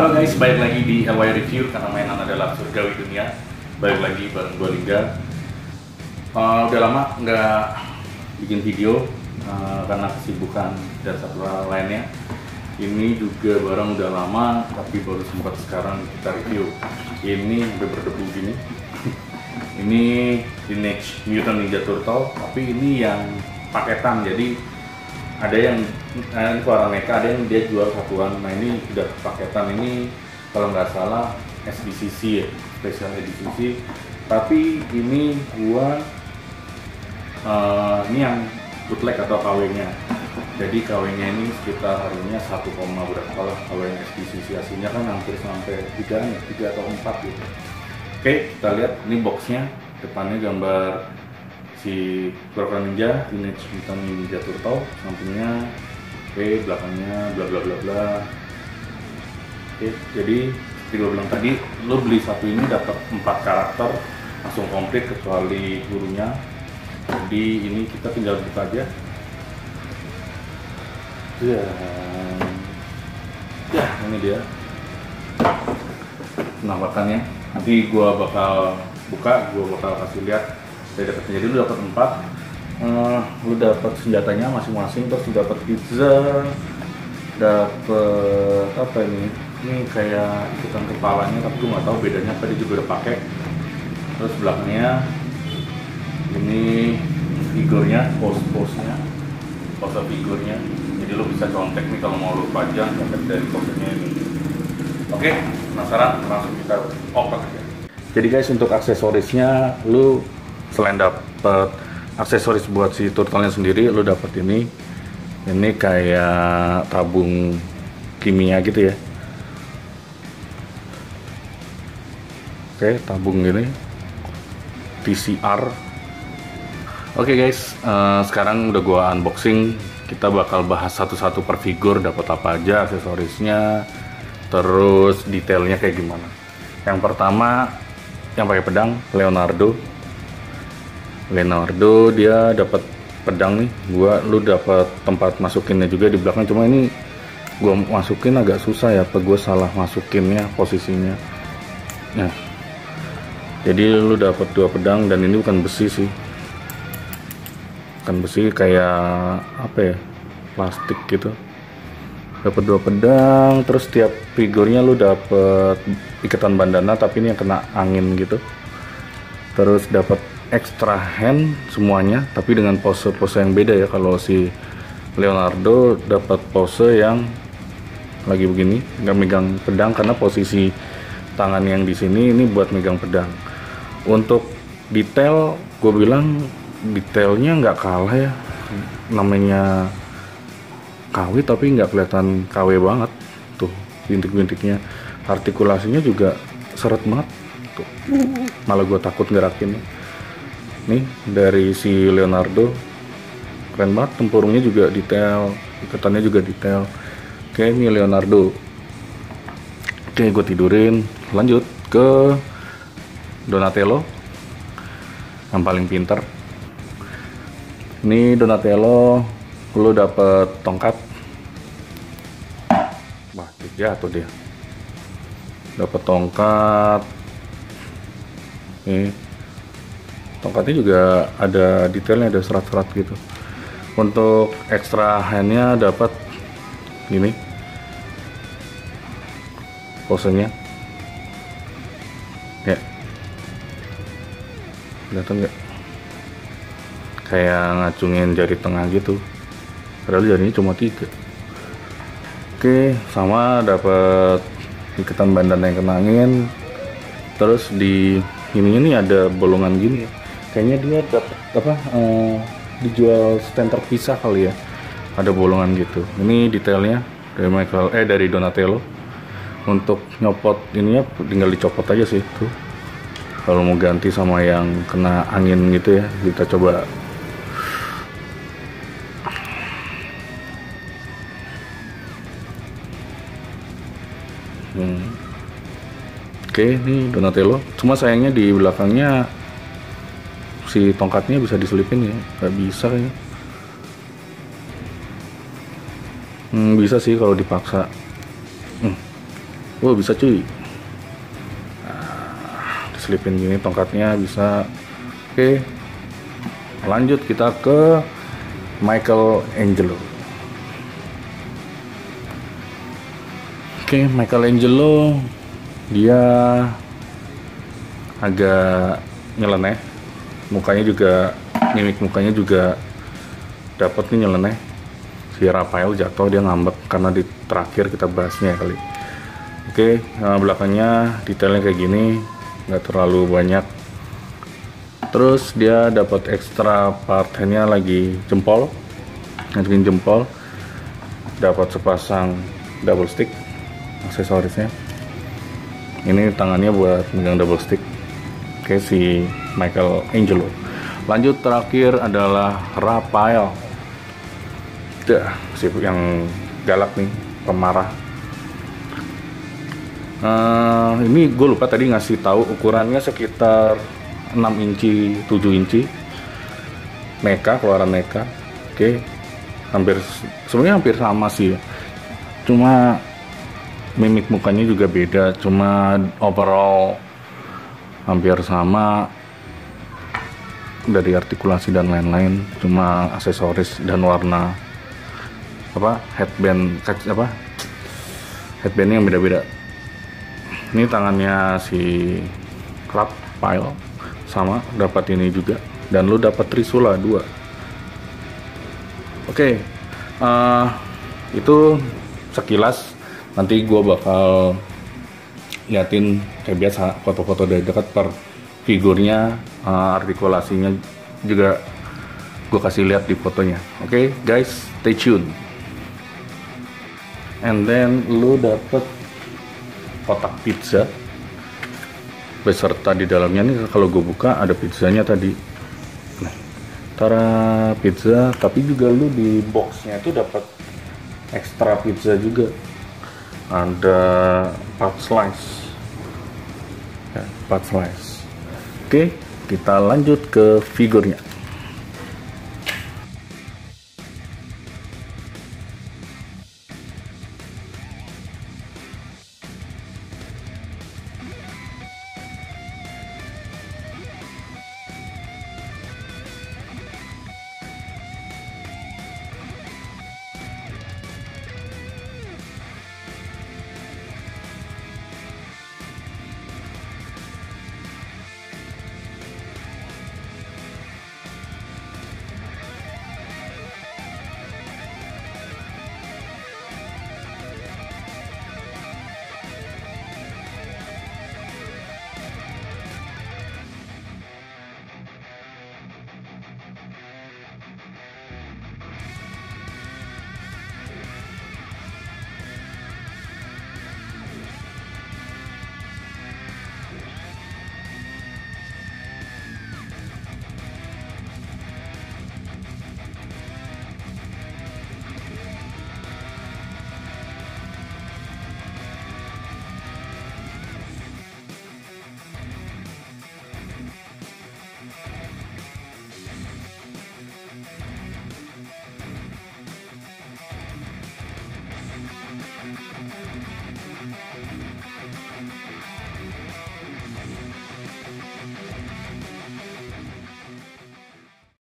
Halo guys, balik lagi di LY Review karena mainan adalah surgawi dunia. Balik lagi bareng gue Liga. Uh, udah lama nggak bikin video uh, karena kesibukan dan satu hal lainnya. Ini juga barang udah lama tapi baru sempat sekarang kita review. Ini sampai berdebu gini. ini Teenage Mutant Ninja Turtle, tapi ini yang paketan jadi ada yang nah, ini keluaran mereka ada yang dia jual satuan. Nah ini sudah paketan ini kalau nggak salah SBCC ya special edition tapi ini gua uh, ini yang bootleg atau KW jadi KW ini sekitar harganya 1, berapa lah kalau yang SBCC aslinya kan hampir sampai 3 ya 3 atau 4 gitu. Oke kita lihat ini boxnya. Depannya gambar si Kuroko Ninja, Teenage Mutant Ninja Turtle, sampingnya oke, belakangnya bla bla bla bla. Oke, jadi seperti gue bilang tadi, lo beli satu ini dapat empat karakter langsung komplit kecuali gurunya. Jadi ini kita tinggal buka aja. Ya, ya ini dia penampakannya. Nanti gua bakal buka, gua bakal kasih lihat dari dapetnya jadi lu dapat empat. Uh, lu dapat senjatanya masing-masing terus lu dapat pizza dapat apa ini? Ini kayak ikutan kepalanya tapi gue nggak tahu bedanya apa dia juga udah pakai. Terus belakangnya ini figurnya pose posenya pose figurnya. Jadi lo bisa contek nih kalau mau lo pajang contek dari posenya ini. Oke penasaran? Langsung kita open aja. Jadi guys untuk aksesorisnya lu selain dapat aksesoris buat si turtle-nya sendiri lo dapat ini ini kayak tabung kimia gitu ya. Oke tabung ini. TCR oke guys uh, sekarang udah gua unboxing. Kita bakal bahas satu-satu per figur dapat apa aja aksesorisnya terus detailnya kayak gimana. Yang pertama yang pakai pedang Leonardo Leonardo dia dapat pedang nih. Gua lu dapat tempat masukinnya juga di belakang. Cuma ini gua masukin agak susah ya apa gua salah masukinnya posisinya. Nah jadi lu dapat dua pedang dan ini bukan besi sih. Kan besi kayak apa ya plastik gitu. Dapat dua pedang terus tiap figurnya lu dapat ikatan bandana tapi ini yang kena angin gitu. Terus dapat extra hand semuanya tapi dengan pose-pose yang beda ya. Kalau si Leonardo dapat pose yang lagi begini nggak megang pedang karena posisi tangan yang di sini ini buat megang pedang. Untuk detail gue bilang detailnya nggak kalah ya. Namanya KW tapi nggak kelihatan KW banget. Tuh bintik-bintiknya. Artikulasinya juga seret banget. Tuh malah gue takut gerakin nih dari si Leonardo. Keren banget tempurungnya juga detail ikatannya juga detail. Oke ini Leonardo. Oke gue tidurin. Lanjut ke Donatello yang paling pinter ini Donatello lu dapet tongkat. Wah jatuh dia dapat tongkat. Nih tongkatnya juga ada detailnya ada serat-serat gitu. Untuk extra handnya dapat ini posenya. Ya. Kelihatan nggak? Kayak ngacungin jari tengah gitu. Padahal jarinya cuma tiga. Oke sama dapat ikatan bandana yang kena angin terus di ini ini ada bolongan gini kayaknya dia dapat apa uh, dijual stand terpisah kali ya. Ada bolongan gitu. Ini detailnya dari Michael eh dari Donatello. Untuk nyopot ininya tinggal dicopot aja sih tuh. Kalau mau ganti sama yang kena angin gitu ya kita coba. Hmm. oke ini Donatello. Cuma sayangnya di belakangnya si tongkatnya bisa diselipin ya nggak bisa kayaknya hmm, bisa sih kalau dipaksa hmm. Wah bisa cuy. Nah, diselipin gini tongkatnya bisa. Oke. Lanjut kita ke Michael Angelo. Oke, Michael Angelo dia agak nyeleneh. Mukanya juga mimik mukanya juga dapat nih nyeleneh. Si Rafael jatuh dia ngambek karena di terakhir kita bahasnya kali. Oke, nah belakangnya detailnya kayak gini, nggak terlalu banyak. Terus dia dapat ekstra part handnya lagi jempol, ngajuin jempol, dapat sepasang double stick aksesorisnya. Ini tangannya buat megang double stick. Oke si Michael Angelo. Lanjut terakhir adalah Rafael. Dah, si yang galak nih, pemarah Uh, ini gue lupa tadi ngasih tahu ukurannya sekitar 6 inci 7 inci Mecha keluaran Mecha oke okay. hampir sebenarnya hampir sama sih ya. cuma mimik mukanya juga beda cuma overall hampir sama dari artikulasi dan lain-lain cuma aksesoris dan warna apa headband apa headbandnya yang beda-beda. Ini tangannya si Club Pile sama dapat ini juga. Dan lu dapat Trisula 2 oke okay. uh, itu sekilas. Nanti gue bakal liatin kayak biasa foto-foto dari dekat per figurnya uh, artikulasinya juga gue kasih lihat di fotonya. Oke okay, guys stay tune. And then lu dapet kotak pizza beserta di dalamnya. Nih kalau gue buka ada pizzanya tadi. Nah tara pizza tapi juga lu di boxnya itu dapat ekstra pizza juga. Ada 4 slice. Ya, 4 slice. Oke kita lanjut ke figurnya